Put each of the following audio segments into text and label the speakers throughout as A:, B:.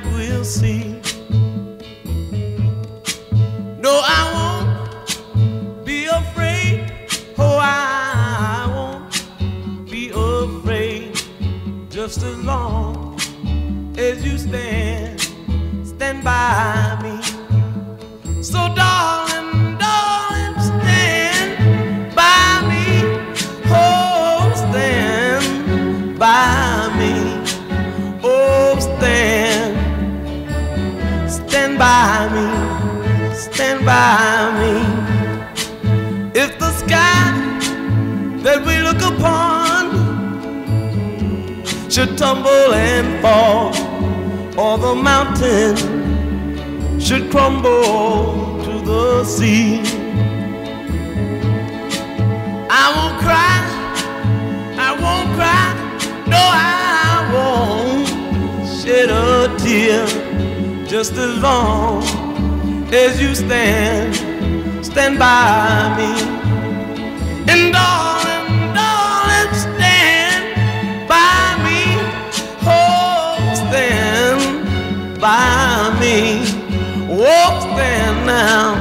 A: night we'll see. No, I won't be afraid. Oh, I won't be afraid. Just as long as you stand, stand by me. should tumble and fall, or the mountain should crumble to the sea. I won't cry, I won't cry, no, I won't shed a tear just as long as you stand, stand by me. And all Oh, stand now,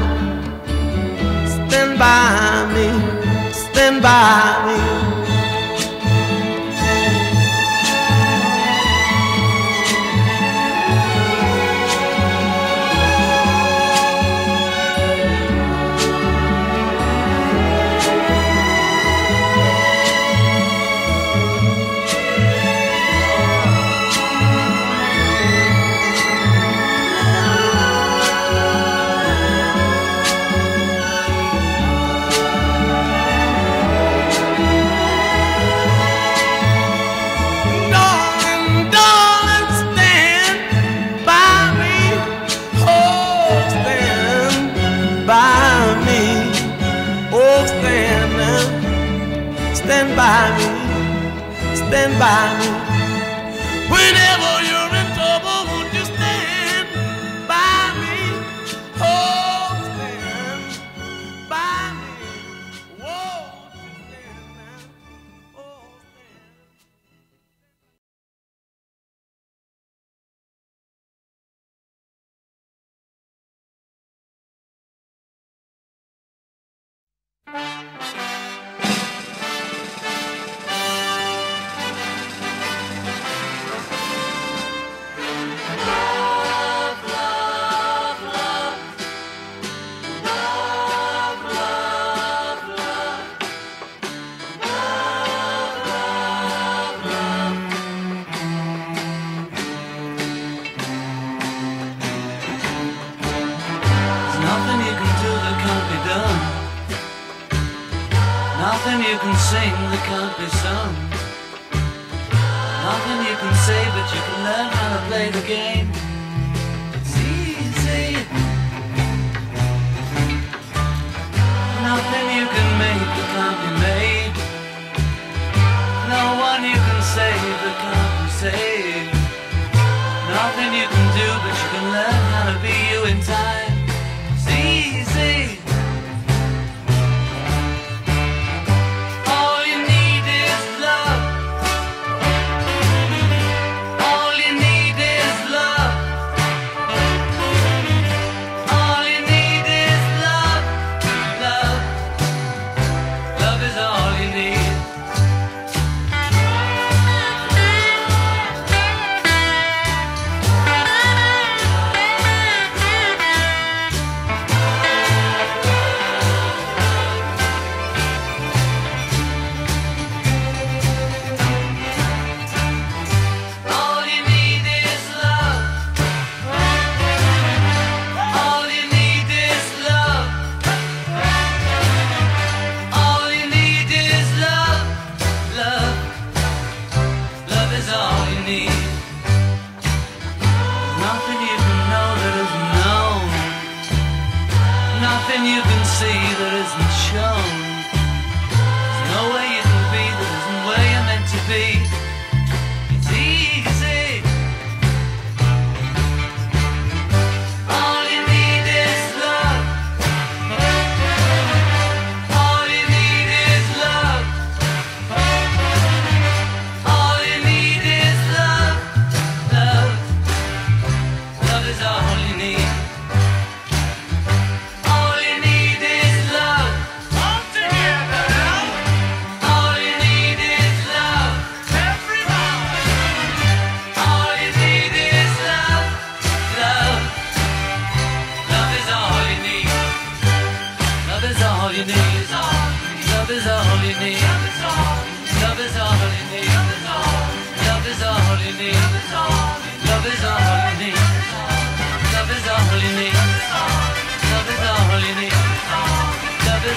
A: stand by me, stand by me. stand by me.
B: play the game.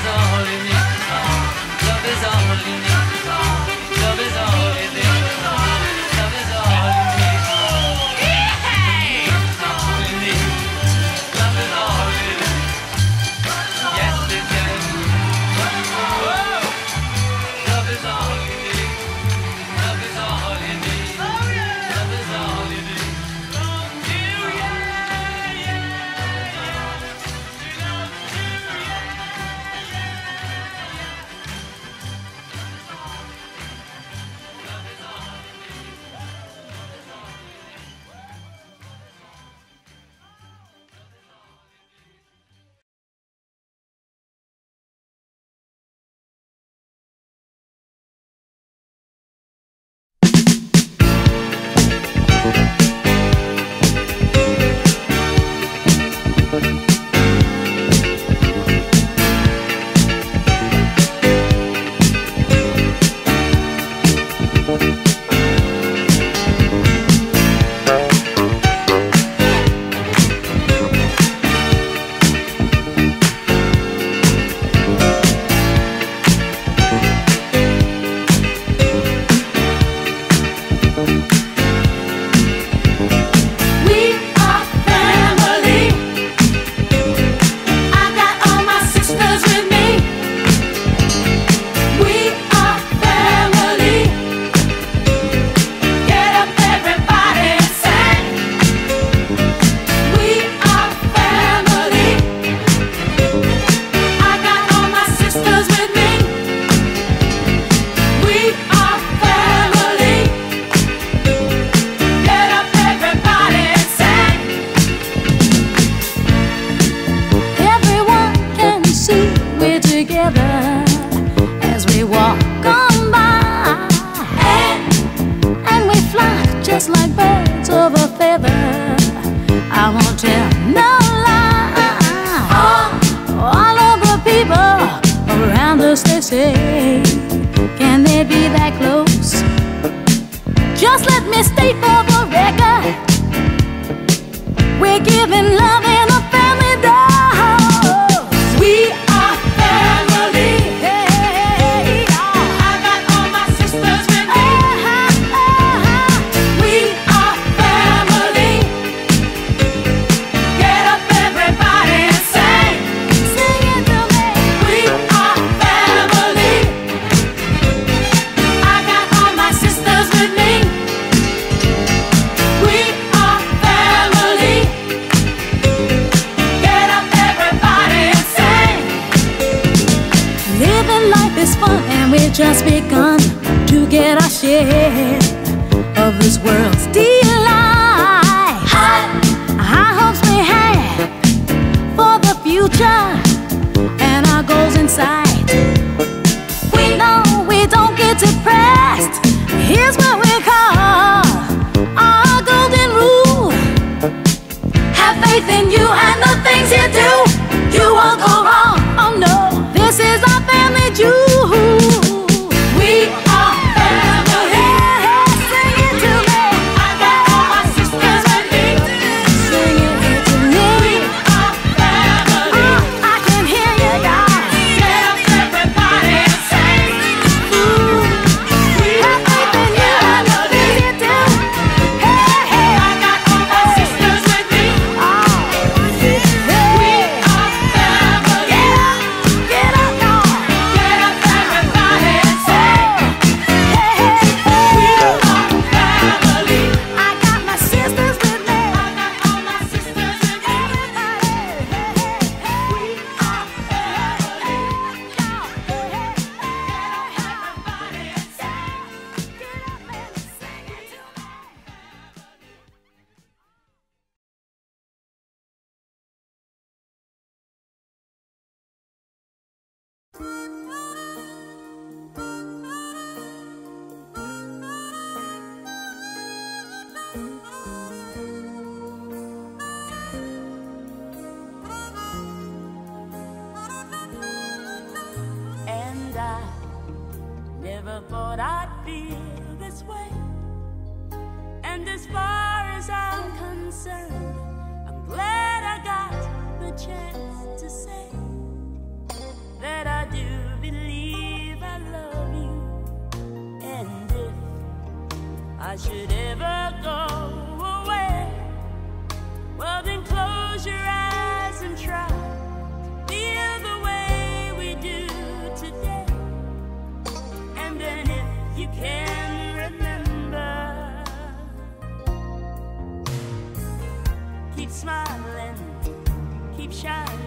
B: Is all you need.
C: abastecer. should ever go away. Well, then close your eyes and try to feel the way we do today. And then if you can remember, keep smiling, keep shining.